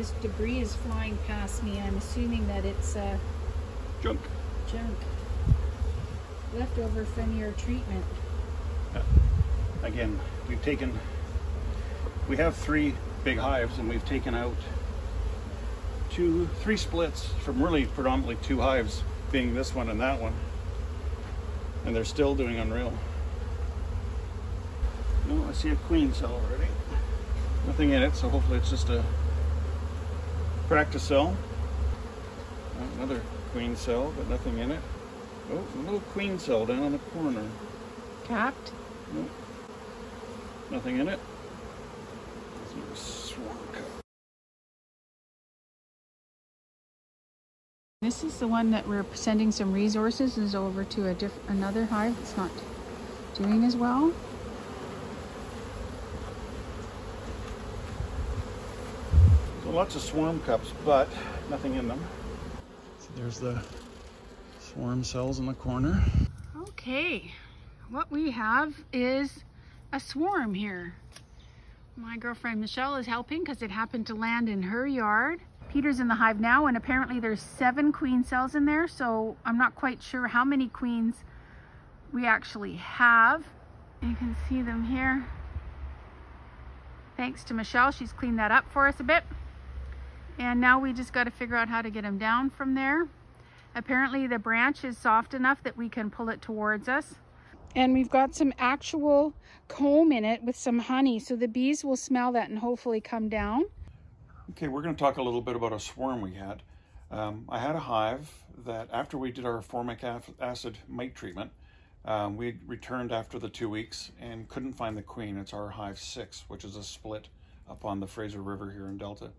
this debris is flying past me. I'm assuming that it's uh, Junk. junk. Leftover from your treatment. Again, we've taken, we have three big hives and we've taken out two, three splits from really predominantly two hives, being this one and that one. And they're still doing unreal. No, I see a queen cell already. Nothing in it, so hopefully it's just a practice cell. Another queen cell, but nothing in it. Oh, a little queen cell down in the corner. Capped? Nope. Nothing in it. This is the one that we're sending some resources is over to a diff another hive that's not doing as well. Lots of swarm cups, but nothing in them. So there's the swarm cells in the corner. Okay, what we have is a swarm here. My girlfriend Michelle is helping because it happened to land in her yard. Peter's in the hive now and apparently there's seven queen cells in there so I'm not quite sure how many queens we actually have. You can see them here. Thanks to Michelle, she's cleaned that up for us a bit. And now we just got to figure out how to get them down from there. Apparently the branch is soft enough that we can pull it towards us. And we've got some actual comb in it with some honey. So the bees will smell that and hopefully come down. Okay, we're going to talk a little bit about a swarm we had. Um, I had a hive that after we did our formic acid mite treatment, um, we returned after the two weeks and couldn't find the queen. It's our hive six, which is a split up on the Fraser River here in Delta.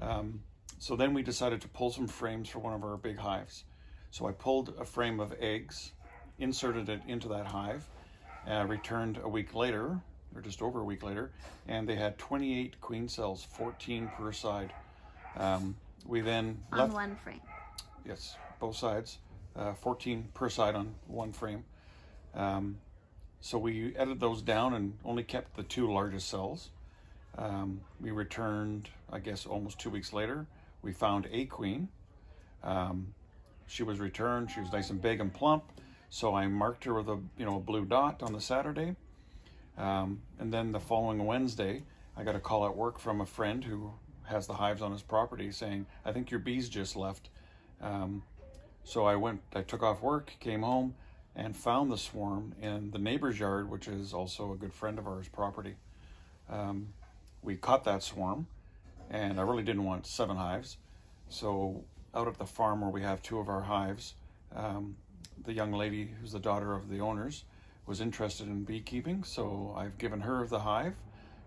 Um, so then we decided to pull some frames for one of our big hives. So I pulled a frame of eggs, inserted it into that hive, uh, returned a week later, or just over a week later, and they had 28 queen cells, 14 per side. Um, we then on left, one frame. yes, both sides, uh, 14 per side on one frame. Um, so we edited those down and only kept the two largest cells. Um, we returned, I guess, almost two weeks later. We found a queen. Um, she was returned. She was nice and big and plump. So I marked her with a you know a blue dot on the Saturday. Um, and then the following Wednesday, I got a call at work from a friend who has the hives on his property saying, "I think your bees just left." Um, so I went. I took off work, came home, and found the swarm in the neighbor's yard, which is also a good friend of ours' property. Um, we caught that swarm, and I really didn't want seven hives. So out at the farm where we have two of our hives, um, the young lady who's the daughter of the owners was interested in beekeeping. So I've given her the hive.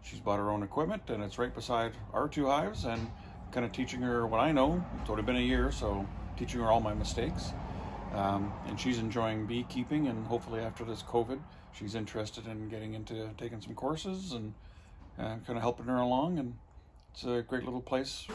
She's bought her own equipment, and it's right beside our two hives, and kind of teaching her what I know. It's only been a year, so teaching her all my mistakes. Um, and she's enjoying beekeeping, and hopefully after this COVID, she's interested in getting into taking some courses and uh, kind of helping her along. And it's a great little place.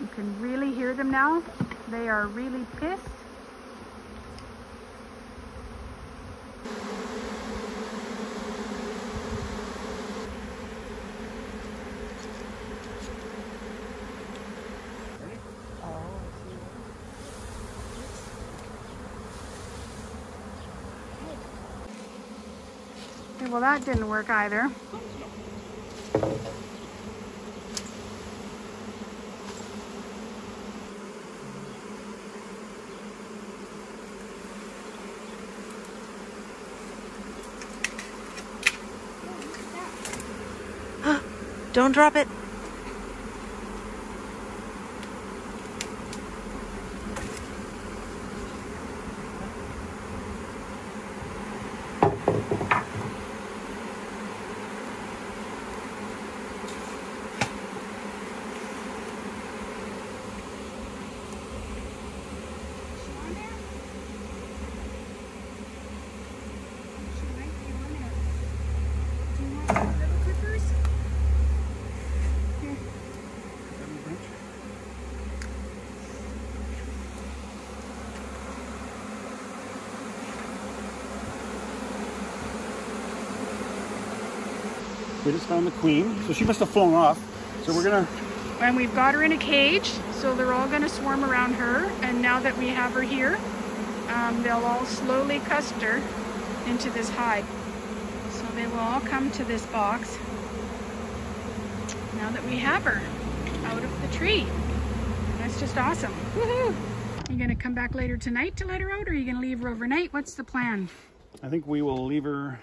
You can really hear them now. They are really pissed. Well that didn't work either. Don't drop it. We just found the queen, so she must have flown off. So we're gonna. And we've got her in a cage, so they're all gonna swarm around her. And now that we have her here, um, they'll all slowly cluster into this hive. So they will all come to this box now that we have her out of the tree. That's just awesome. Woohoo! You gonna come back later tonight to let her out, or are you gonna leave her overnight? What's the plan? I think we will leave her.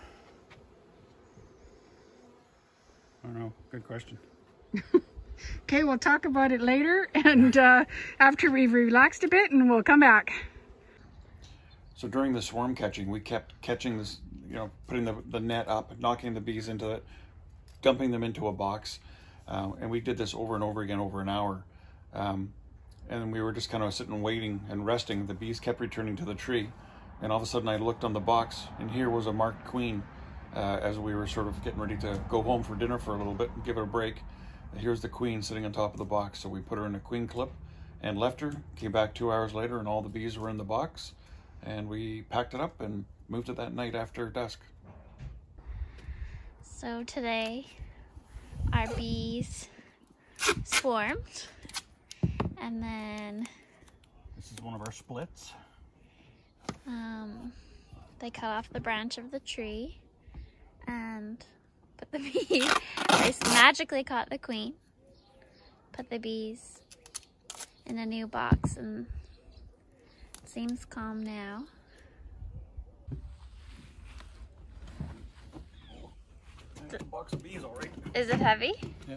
I don't know. Good question. Okay, we'll talk about it later and uh, after we've relaxed a bit and we'll come back. So during the swarm catching, we kept catching this, you know, putting the, the net up, knocking the bees into it, dumping them into a box. Uh, and we did this over and over again over an hour. Um, and we were just kind of sitting waiting and resting. The bees kept returning to the tree. And all of a sudden I looked on the box and here was a marked queen uh, as we were sort of getting ready to go home for dinner for a little bit and give it a break. Here's the queen sitting on top of the box. So we put her in a queen clip and left her, came back two hours later and all the bees were in the box and we packed it up and moved it that night after dusk. So today, our bees swarmed, and then This is one of our splits. um, they cut off the branch of the tree and put the bees. They magically caught the queen, put the bees in a new box, and it seems calm now. box of bees, all right. Is it heavy? Yeah.